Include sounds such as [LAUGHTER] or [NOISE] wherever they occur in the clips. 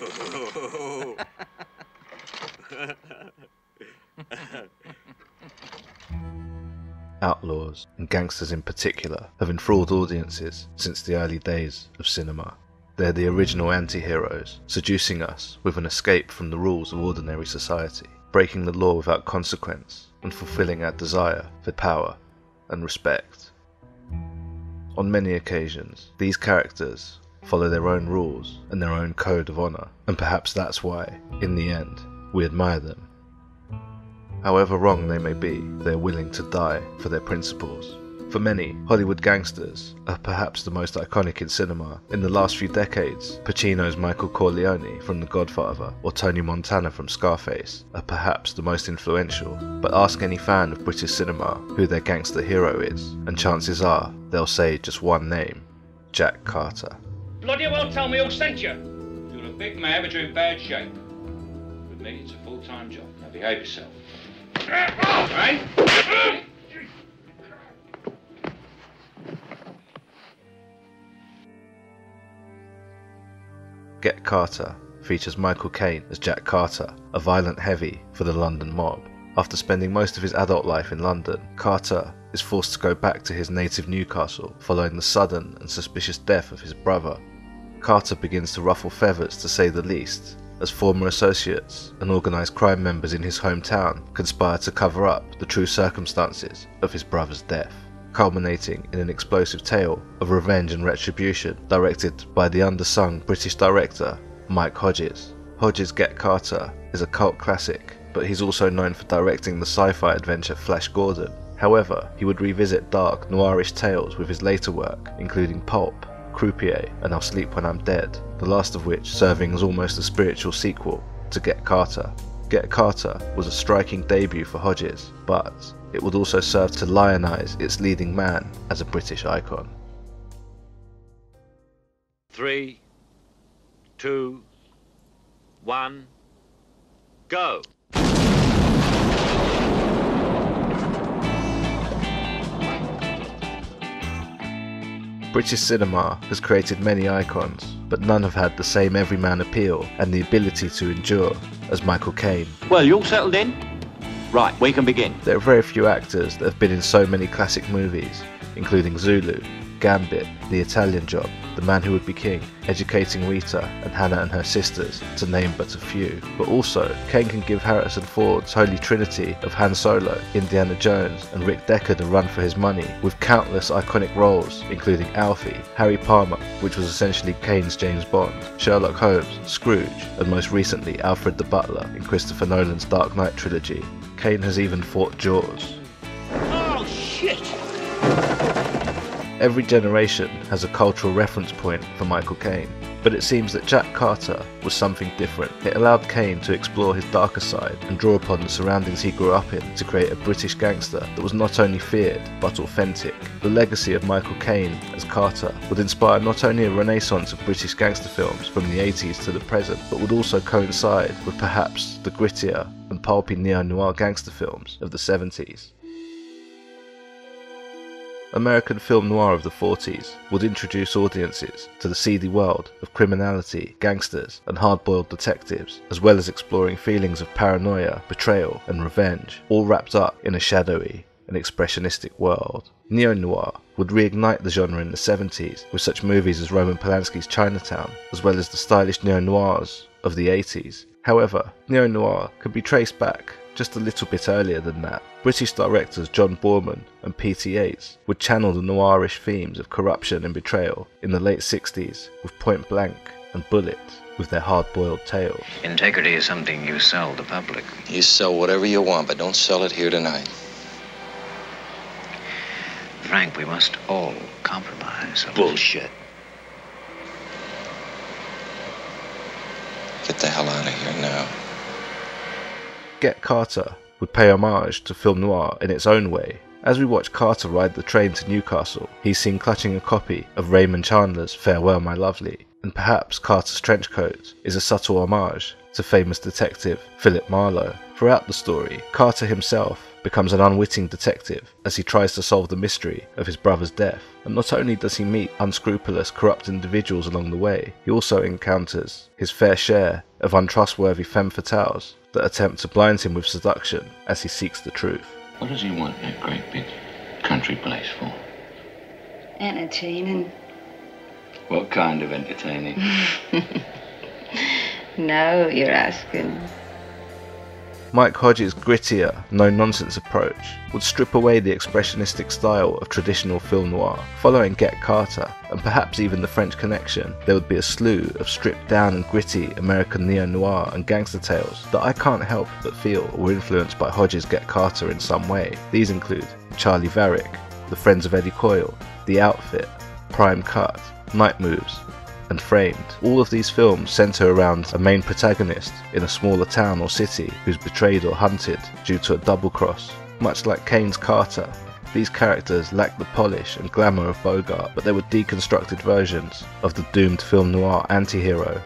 [LAUGHS] Outlaws, and gangsters in particular, have enthralled audiences since the early days of cinema. They're the original anti heroes, seducing us with an escape from the rules of ordinary society, breaking the law without consequence, and fulfilling our desire for power and respect. On many occasions, these characters follow their own rules and their own code of honour, and perhaps that's why, in the end, we admire them. However wrong they may be, they are willing to die for their principles. For many, Hollywood gangsters are perhaps the most iconic in cinema. In the last few decades, Pacino's Michael Corleone from The Godfather or Tony Montana from Scarface are perhaps the most influential. But ask any fan of British cinema who their gangster hero is, and chances are they'll say just one name Jack Carter. Bloody well tell me who sent you. You're a big man, but you're in bad shape. With me, it's a full-time job. Now behave yourself. Right? Get Carter features Michael Caine as Jack Carter, a violent heavy for the London mob. After spending most of his adult life in London, Carter is forced to go back to his native Newcastle following the sudden and suspicious death of his brother. Carter begins to ruffle feathers to say the least, as former associates and organised crime members in his hometown conspire to cover up the true circumstances of his brother's death, culminating in an explosive tale of revenge and retribution directed by the undersung British director Mike Hodges. Hodges' Get Carter is a cult classic, but he's also known for directing the sci-fi adventure Flash Gordon. However, he would revisit dark, noirish tales with his later work, including Pulp, Croupier, and I'll Sleep When I'm Dead, the last of which serving as almost a spiritual sequel to Get Carter. Get Carter was a striking debut for Hodges, but it would also serve to lionize its leading man as a British icon. Three, two, one, go. British cinema has created many icons, but none have had the same everyman appeal and the ability to endure as Michael Caine. Well, you all settled in? Right, we can begin. There are very few actors that have been in so many classic movies, including Zulu, Gambit, The Italian Job, The Man Who Would Be King, Educating Rita, and Hannah and Her Sisters, to name but a few. But also, Caine can give Harrison Ford's holy trinity of Han Solo, Indiana Jones, and Rick Deckard a run for his money, with countless iconic roles, including Alfie, Harry Palmer, which was essentially Caine's James Bond, Sherlock Holmes, Scrooge, and most recently Alfred the Butler in Christopher Nolan's Dark Knight trilogy. Caine has even fought Jaws. Oh, shit! Every generation has a cultural reference point for Michael Caine, but it seems that Jack Carter was something different. It allowed Caine to explore his darker side and draw upon the surroundings he grew up in to create a British gangster that was not only feared but authentic. The legacy of Michael Caine as Carter would inspire not only a renaissance of British gangster films from the 80s to the present, but would also coincide with perhaps the grittier and pulpy neo-noir gangster films of the 70s. American film noir of the 40s would introduce audiences to the seedy world of criminality, gangsters, and hard boiled detectives, as well as exploring feelings of paranoia, betrayal, and revenge, all wrapped up in a shadowy and expressionistic world. Neo noir would reignite the genre in the 70s with such movies as Roman Polanski's Chinatown, as well as the stylish neo noirs of the 80s. However, neo noir could be traced back just a little bit earlier than that. British directors John Boorman and Peter Yates would channel the noirish themes of corruption and betrayal in the late 60s with Point Blank and Bullitt with their hard boiled tales. Integrity is something you sell the public. You sell whatever you want, but don't sell it here tonight. Frank, we must all compromise. Bullshit. Get the hell out of here now. Get Carter would pay homage to film noir in its own way. As we watch Carter ride the train to Newcastle, he's seen clutching a copy of Raymond Chandler's Farewell My Lovely, and perhaps Carter's trench coat is a subtle homage to famous detective Philip Marlowe. Throughout the story, Carter himself becomes an unwitting detective as he tries to solve the mystery of his brother's death. And not only does he meet unscrupulous, corrupt individuals along the way, he also encounters his fair share of untrustworthy femme fatales that attempt to blind him with seduction as he seeks the truth. What does he want that great big country place for? Entertaining. What kind of entertaining? [LAUGHS] Now you're asking. Mike Hodges' grittier, no nonsense approach would strip away the expressionistic style of traditional film noir. Following Get Carter, and perhaps even The French Connection, there would be a slew of stripped down and gritty American neo noir and gangster tales that I can't help but feel were influenced by Hodges' Get Carter in some way. These include Charley Varrick, The Friends of Eddie Coyle, The Outfit, Prime Cut, Night Moves, and Framed. All of these films centre around a main protagonist in a smaller town or city who's betrayed or hunted due to a double cross. Much like Caine's Carter, these characters lack the polish and glamour of Bogart, but they were deconstructed versions of the doomed film noir anti-hero.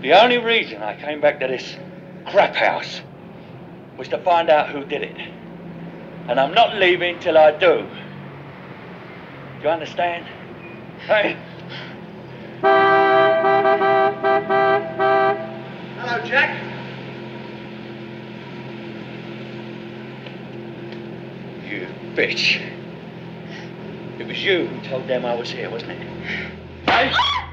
The only reason I came back to this crap house was to find out who did it. And I'm not leaving till I do. Do you understand? Hey. Hello, Jack. You bitch. It was you who told them I was here, wasn't it? Hey? Ah!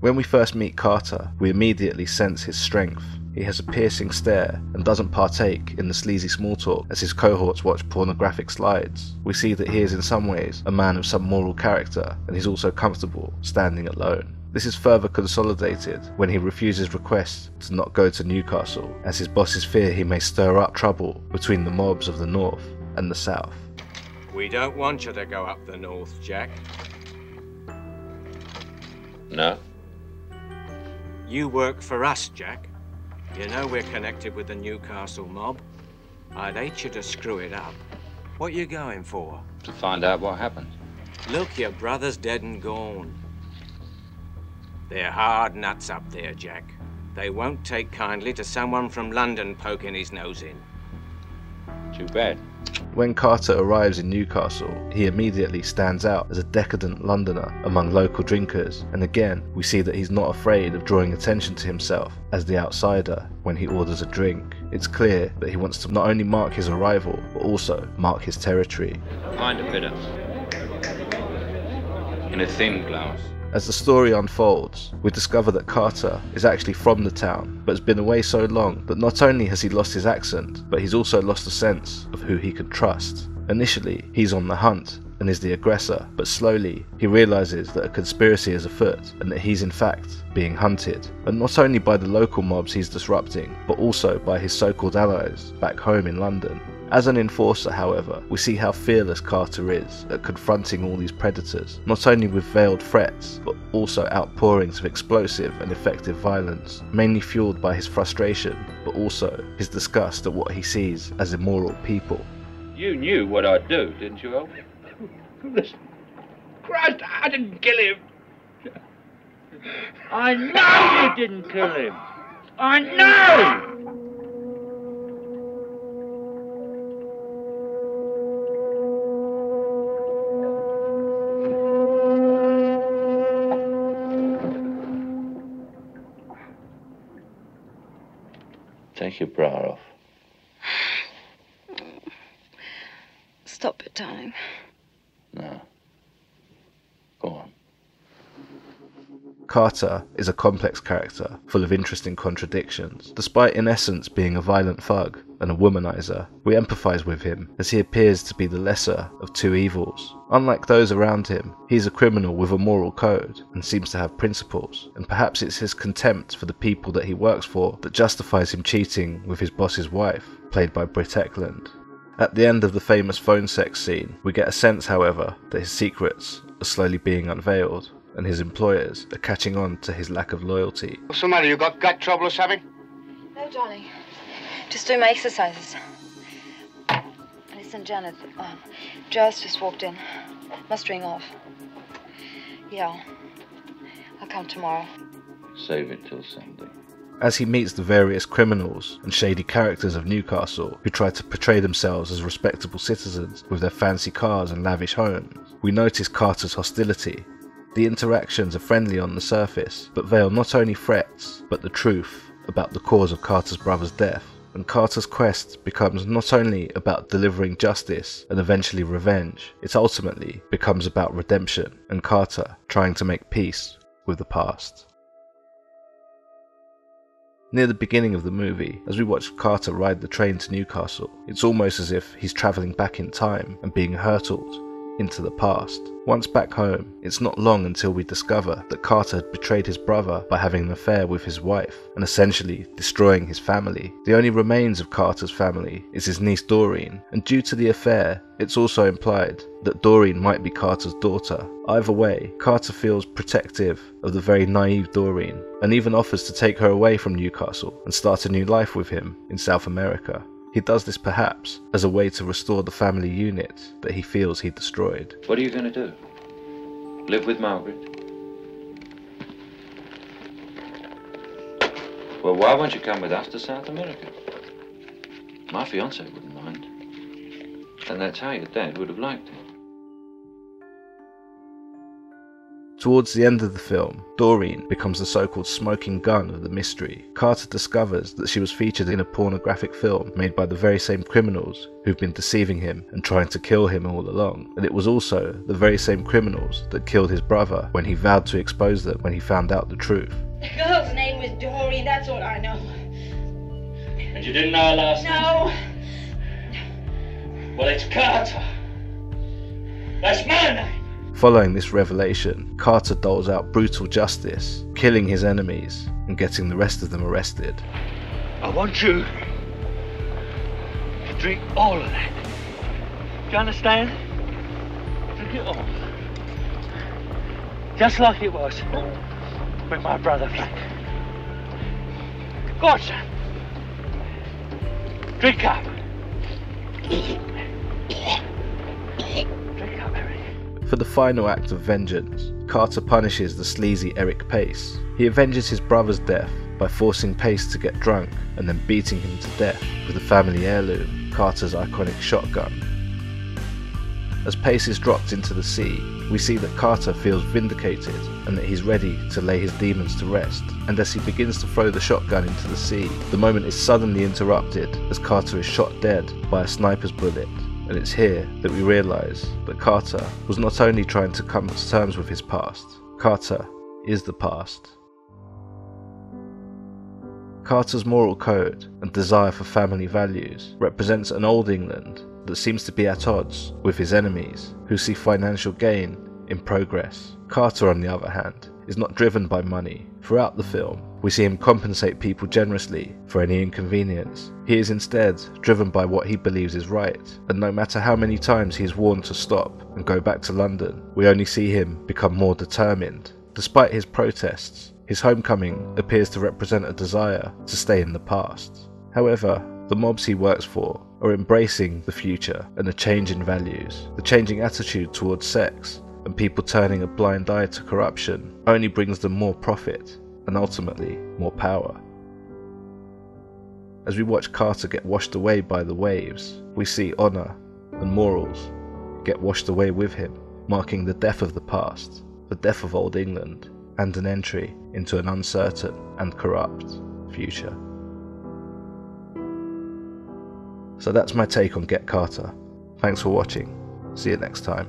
When we first meet Carter, we immediately sense his strength. He has a piercing stare and doesn't partake in the sleazy small talk as his cohorts watch pornographic slides. We see that he is in some ways a man of some moral character and he's also comfortable standing alone. This is further consolidated when he refuses requests to not go to Newcastle as his bosses fear he may stir up trouble between the mobs of the north and the south. We don't want you to go up the north, Jack. No. You work for us, Jack. You know we're connected with the Newcastle mob. I'd hate you to screw it up. What you going for? To find out what happened. Look, your brother's dead and gone. They're hard nuts up there, Jack. They won't take kindly to someone from London poking his nose in. Too bad. When Carter arrives in Newcastle, he immediately stands out as a decadent Londoner among local drinkers, and again, we see that he's not afraid of drawing attention to himself as the outsider when he orders a drink. It's clear that he wants to not only mark his arrival, but also mark his territory. Find a bitter. In a thin glass. As the story unfolds, we discover that Carter is actually from the town, but has been away so long that not only has he lost his accent, but he's also lost a sense of who he can trust. Initially, he's on the hunt and is the aggressor, but slowly he realizes that a conspiracy is afoot and that he's in fact being hunted, and not only by the local mobs he's disrupting, but also by his so-called allies back home in London. As an enforcer, however, we see how fearless Carter is at confronting all these predators, not only with veiled threats, but also outpourings of explosive and effective violence, mainly fueled by his frustration, but also his disgust at what he sees as immoral people. You knew what I'd do, didn't you, Old? [LAUGHS] Listen. Christ, I didn't kill him. I know you didn't kill him. I know! Your bra off. [SIGHS] Stop it, darling. No. Go on. Carter is a complex character, full of interesting contradictions. Despite in essence being a violent thug and a womanizer, we empathise with him as he appears to be the lesser of two evils. Unlike those around him, he's a criminal with a moral code and seems to have principles, and perhaps it's his contempt for the people that he works for that justifies him cheating with his boss's wife, played by Britt Ekland. At the end of the famous phone sex scene, we get a sense, however, that his secrets are slowly being unveiled, and his employers are catching on to his lack of loyalty. What's the matter? You got gut trouble or something? No, darling. Just doing my exercises. Listen, Janet. Um, Giles just walked in. Must ring off. Yeah. I'll come tomorrow. Save it till Sunday. As he meets the various criminals and shady characters of Newcastle who try to portray themselves as respectable citizens with their fancy cars and lavish homes, we notice Carter's hostility. The interactions are friendly on the surface, but veil not only threats, but the truth about the cause of Carter's brother's death and Carter's quest becomes not only about delivering justice and eventually revenge, it ultimately becomes about redemption and Carter trying to make peace with the past. Near the beginning of the movie, as we watch Carter ride the train to Newcastle, it's almost as if he's travelling back in time and being hurtled into the past. Once back home, it's not long until we discover that Carter had betrayed his brother by having an affair with his wife and essentially destroying his family. The only remains of Carter's family is his niece Doreen, and due to the affair, it's also implied that Doreen might be Carter's daughter. Either way, Carter feels protective of the very naive Doreen and even offers to take her away from Newcastle and start a new life with him in South America. He does this perhaps as a way to restore the family unit that he feels he destroyed. What are you going to do? Live with Margaret? Well, why won't you come with us to South America? My fiance wouldn't mind. And that's how your dad would have liked it. Towards the end of the film, Doreen becomes the so-called smoking gun of the mystery. Carter discovers that she was featured in a pornographic film made by the very same criminals who've been deceiving him and trying to kill him all along. And it was also the very same criminals that killed his brother when he vowed to expose them when he found out the truth. The girl's name was Doreen, that's all I know. And you didn't know her last No. name? Well, it's Carter. That's my name. Following this revelation, Carter doles out brutal justice, killing his enemies and getting the rest of them arrested. I want you to drink all of that. Do you understand? Drink it all. Just like it was with my brother Frank. Go on, son. Drink up. Drink up, Eric. For the final act of vengeance, Carter punishes the sleazy Eric Paice. He avenges his brother's death by forcing Paice to get drunk and then beating him to death with the family heirloom, Carter's iconic shotgun. As Paice is dropped into the sea, we see that Carter feels vindicated and that he's ready to lay his demons to rest. And as he begins to throw the shotgun into the sea, the moment is suddenly interrupted as Carter is shot dead by a sniper's bullet. And it's here that we realise that Carter was not only trying to come to terms with his past, Carter is the past. Carter's moral code and desire for family values represents an old England that seems to be at odds with his enemies, who see financial gain in progress. Carter, on the other hand, is not driven by money. Throughout the film, we see him compensate people generously for any inconvenience. He is instead driven by what he believes is right, and no matter how many times he is warned to stop and go back to London, we only see him become more determined. Despite his protests, his homecoming appears to represent a desire to stay in the past. However, the mobs he works for are embracing the future and the change in values. The changing attitude towards sex and people turning a blind eye to corruption only brings them more profit and ultimately more power. As we watch Carter get washed away by the waves, we see honour and morals get washed away with him, marking the death of the past, the death of Old England, and an entry into an uncertain and corrupt future. So that's my take on Get Carter. Thanks for watching. See you next time.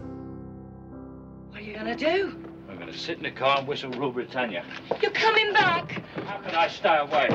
What are you gonna do? I'm going to sit in the car and whistle Rule Britannia. You're coming back. How can I stay away?